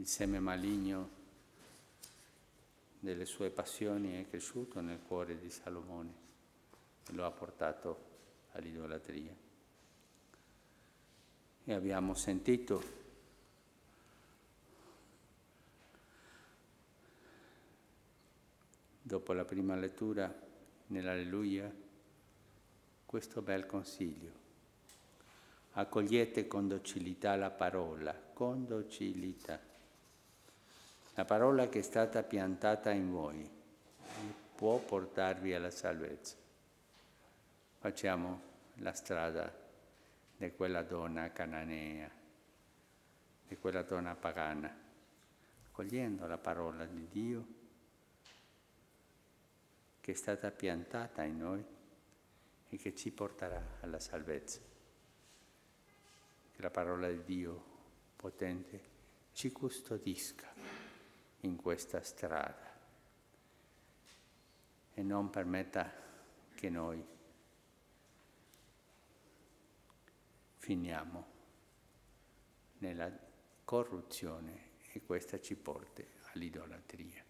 il seme maligno delle sue passioni è cresciuto nel cuore di Salomone e lo ha portato all'idolatria. E abbiamo sentito dopo la prima lettura nell'Alleluia questo bel consiglio. Accogliete con docilità la parola, con docilità. La parola che è stata piantata in voi può portarvi alla salvezza. Facciamo la strada di quella donna cananea, di quella donna pagana, accogliendo la parola di Dio che è stata piantata in noi e che ci porterà alla salvezza. Che la parola di Dio potente ci custodisca in questa strada e non permetta che noi finiamo nella corruzione e questa ci porti all'idolatria.